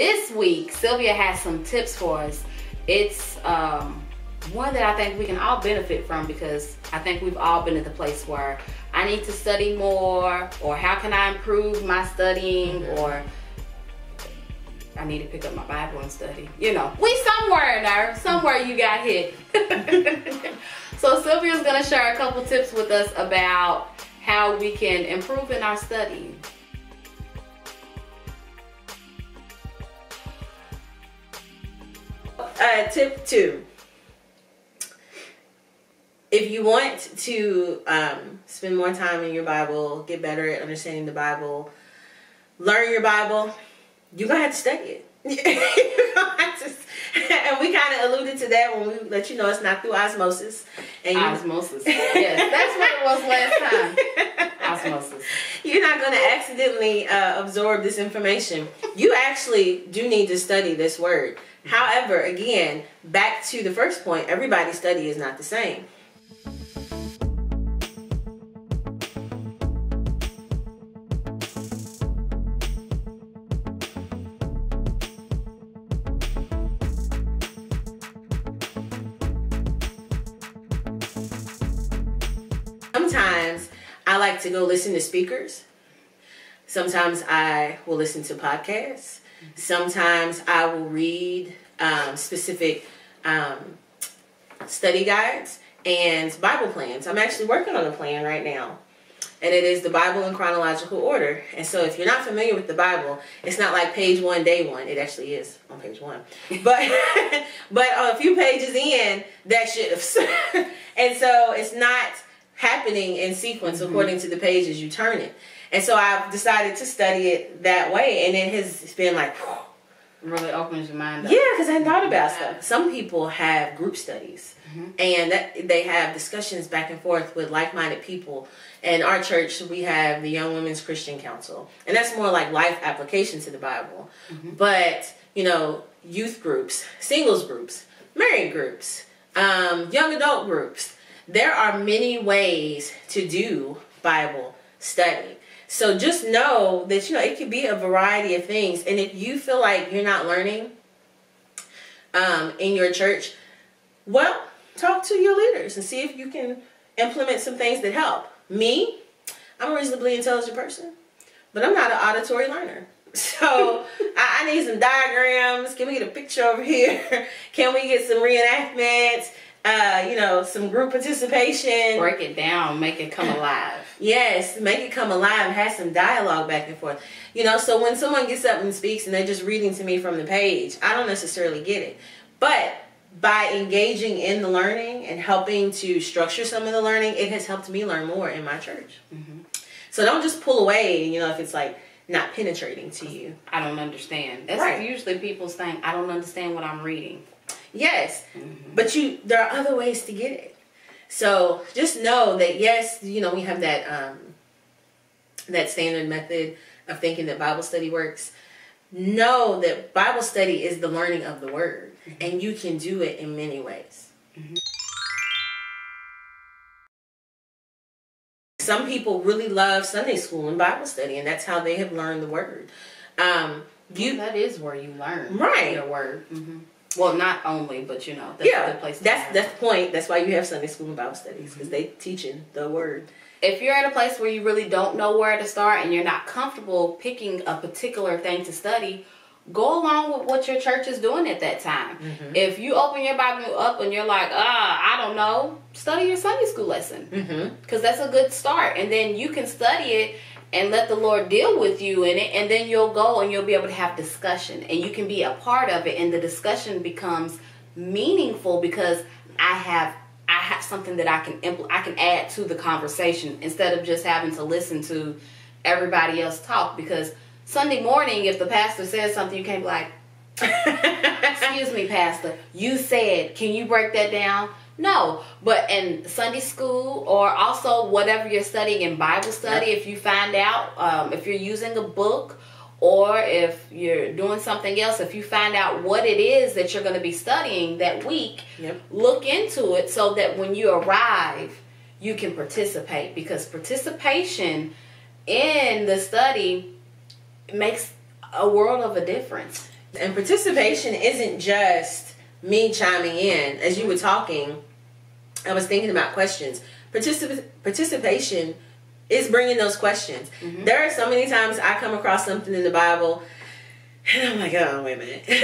this week, Sylvia has some tips for us. It's um, one that I think we can all benefit from because I think we've all been at the place where I need to study more, or how can I improve my studying, mm-hmm. or I need to pick up my Bible and study. You know, we somewhere in there, somewhere you got hit. so Sylvia's gonna share a couple tips with us about how we can improve in our studying. Uh, tip two. If you want to um, spend more time in your Bible, get better at understanding the Bible, learn your Bible, you're going to have to study it. and we kind of alluded to that when we let you know it's not through osmosis. And you, osmosis. yes, that's what it was last time. Osmosis. You're not going to accidentally uh, absorb this information. You actually do need to study this word. However, again, back to the first point, everybody's study is not the same. Sometimes I like to go listen to speakers. Sometimes I will listen to podcasts. Sometimes I will read um, specific um, study guides and Bible plans. I'm actually working on a plan right now. And it is the Bible in chronological order. And so if you're not familiar with the Bible, it's not like page one, day one. It actually is on page one. But but a few pages in, that shifts. and so it's not happening in sequence mm-hmm. according to the pages you turn it. And so I've decided to study it that way, and it has been like really opens your mind up. Yeah, because I thought about stuff. Some people have group studies, mm-hmm. and that, they have discussions back and forth with like-minded people. And our church, we have the Young Women's Christian Council, and that's more like life application to the Bible. Mm-hmm. But you know, youth groups, singles groups, married groups, um, young adult groups. There are many ways to do Bible study. So just know that you know it could be a variety of things, and if you feel like you're not learning um, in your church, well, talk to your leaders and see if you can implement some things that help. Me, I'm a reasonably intelligent person, but I'm not an auditory learner. So I, I need some diagrams. Can we get a picture over here? Can we get some reenactments? Uh, you know, some group participation. Break it down, make it come alive. yes, make it come alive, have some dialogue back and forth. You know, so when someone gets up and speaks and they're just reading to me from the page, I don't necessarily get it. But by engaging in the learning and helping to structure some of the learning, it has helped me learn more in my church. Mm-hmm. So don't just pull away, you know, if it's like not penetrating to you. I don't understand. That's right. usually people's thing. I don't understand what I'm reading. Yes, mm-hmm. but you there are other ways to get it. So just know that yes, you know we have that um, that standard method of thinking that Bible study works. Know that Bible study is the learning of the Word, mm-hmm. and you can do it in many ways. Mm-hmm. Some people really love Sunday school and Bible study, and that's how they have learned the Word. Um, you well, that is where you learn right the Word. Well, not only, but you know, that's yeah, a good place. that's that's the point. That's why you have Sunday school and Bible studies because mm-hmm. they teaching the word. If you're at a place where you really don't know where to start and you're not comfortable picking a particular thing to study, go along with what your church is doing at that time. Mm-hmm. If you open your Bible up and you're like, ah, I don't know, study your Sunday school lesson because mm-hmm. that's a good start, and then you can study it and let the Lord deal with you in it, and then you'll go and you'll be able to have discussion, and you can be a part of it, and the discussion becomes meaningful because I have I have something that I can impl- I can add to the conversation instead of just having to listen to everybody else talk. Because Sunday morning, if the pastor says something, you can't be like, "Excuse me, pastor, you said, can you break that down?" No, but in Sunday school or also whatever you're studying in Bible study, if you find out, um, if you're using a book or if you're doing something else, if you find out what it is that you're going to be studying that week, yep. look into it so that when you arrive, you can participate because participation in the study makes a world of a difference. And participation isn't just me chiming in. As you were talking, I was thinking about questions. Particip- participation is bringing those questions. Mm-hmm. There are so many times I come across something in the Bible and I'm like, oh, wait a minute.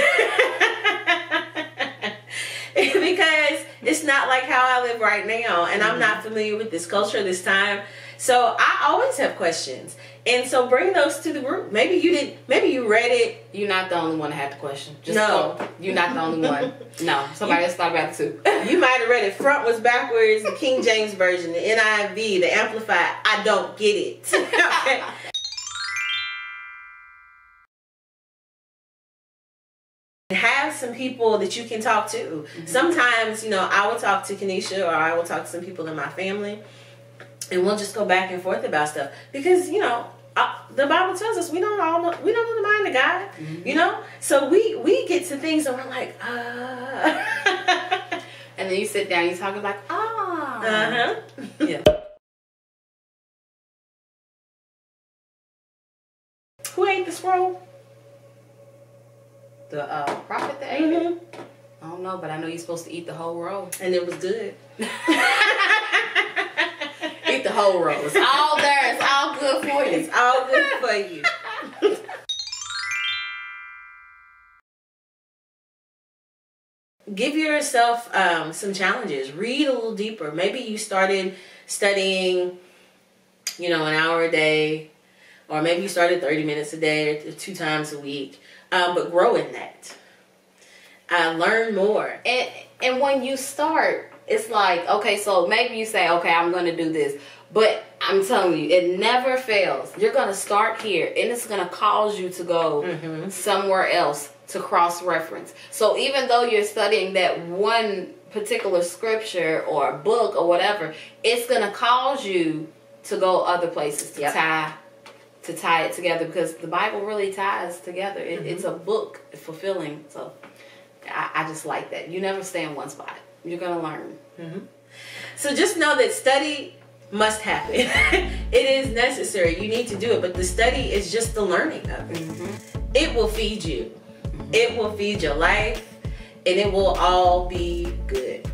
because it's not like how I live right now, and mm-hmm. I'm not familiar with this culture this time. So I always have questions. And so bring those to the group. Maybe you didn't, maybe you read it. You're not the only one that had the question. Just no. Go. You're not the only one. No. Somebody else thought about it too. you might have read it front was backwards, the King James Version, the NIV, the Amplified. I don't get it. okay. have some people that you can talk to. Mm-hmm. Sometimes, you know, I will talk to Coneshia or I will talk to some people in my family and we'll just go back and forth about stuff because, you know, uh, the Bible tells us we don't all know, we don't know the mind of God, mm-hmm. you know. So we we get to things and we're like, uh. and then you sit down, you talking like, ah, uh huh, yeah. Who ate the scroll? The uh, prophet that ate mm-hmm. it? I don't know, but I know you're supposed to eat the whole roll. And it was good. whole roll. It's all there. It's all good for you. It's all good for you. Give yourself um, some challenges. Read a little deeper. Maybe you started studying, you know, an hour a day, or maybe you started 30 minutes a day or two times a week um, but grow in that. I learn more. And and when you start, it's like okay, so maybe you say, okay, I'm going to do this, but I'm telling you, it never fails. You're going to start here, and it's going to cause you to go mm-hmm. somewhere else to cross reference. So even though you're studying that one particular scripture or book or whatever, it's going to cause you to go other places to yep. tie to tie it together because the Bible really ties together. It, mm-hmm. It's a book, fulfilling. So I, I, just like that. You never stay in one spot. You're gonna learn. Mm-hmm. So just know that study must happen. it is necessary. You need to do it, but the study is just the learning of it. Mm-hmm. It will feed you. Mm-hmm. It will feed your life, and it will all be good.